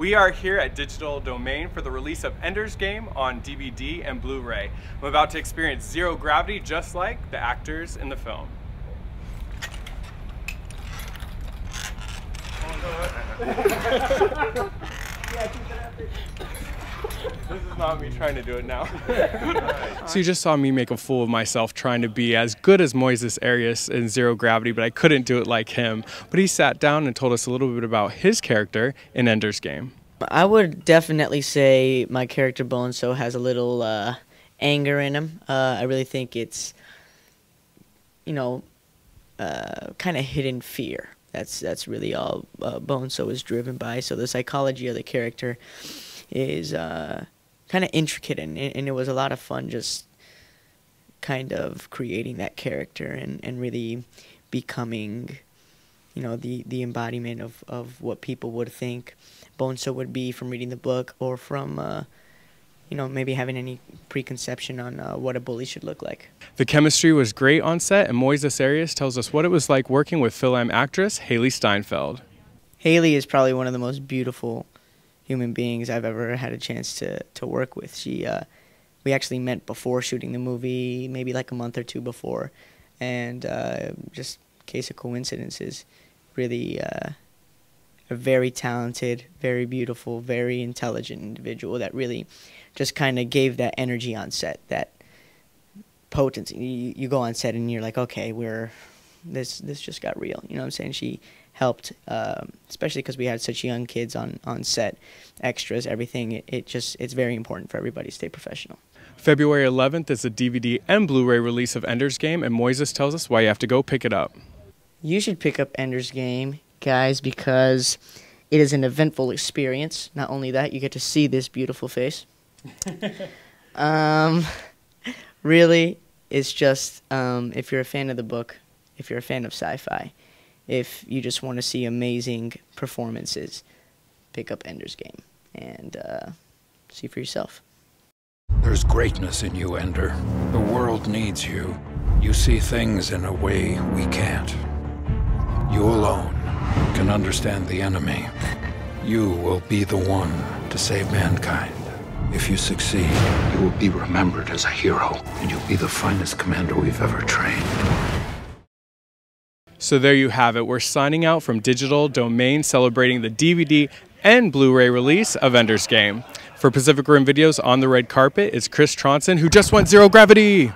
We are here at Digital Domain for the release of Ender's Game on DVD and Blu-ray. I'm about to experience zero gravity just like the actors in the film. This is not me trying to do it now. so you just saw me make a fool of myself trying to be as good as Moises Arias in Zero Gravity, but I couldn't do it like him. But he sat down and told us a little bit about his character in Ender's Game. I would definitely say my character Bonzo has a little uh, anger in him. Uh, I really think it's, you know, uh, kind of hidden fear. That's that's really all uh, Bonzo is driven by. So the psychology of the character is uh, kind of intricate, and, and it was a lot of fun just kind of creating that character and, and really becoming, you know, the, the embodiment of, of what people would think Bonzo would be from reading the book or from, uh, you know, maybe having any preconception on uh, what a bully should look like. The chemistry was great on set, and Moises Arias tells us what it was like working with Fil-Am actress Hailee Steinfeld. Hailee is probably one of the most beautiful human beings I've ever had a chance to to work with. She uh, we actually met before shooting the movie, maybe like a month or two before, and uh, just case of coincidences, really uh, a very talented, very beautiful, very intelligent individual that really just kind of gave that energy on set, that potency. You, you go on set and you're like, okay, we're this this just got real. You know what I'm saying? She helped, um, especially because we had such young kids on, on set, extras, everything. It, it just it's very important for everybody to stay professional. February 11th is the DVD and Blu-ray release of Ender's Game, and Moises tells us why you have to go pick it up. You should pick up Ender's Game, guys, because it is an eventful experience. Not only that, you get to see this beautiful face. um, really, it's just um, if you're a fan of the book, if you're a fan of sci-fi, if you just want to see amazing performances, pick up Ender's Game and uh, see for yourself. There's greatness in you, Ender. The world needs you. You see things in a way we can't. You alone can understand the enemy. You will be the one to save mankind. If you succeed, you will be remembered as a hero, and you'll be the finest commander we've ever trained. So there you have it. We're signing out from Digital Domain celebrating the DVD and Blu-ray release of Ender's Game. For Pacific Rim Videos on the red carpet is Chris Trondsen, who just went zero gravity.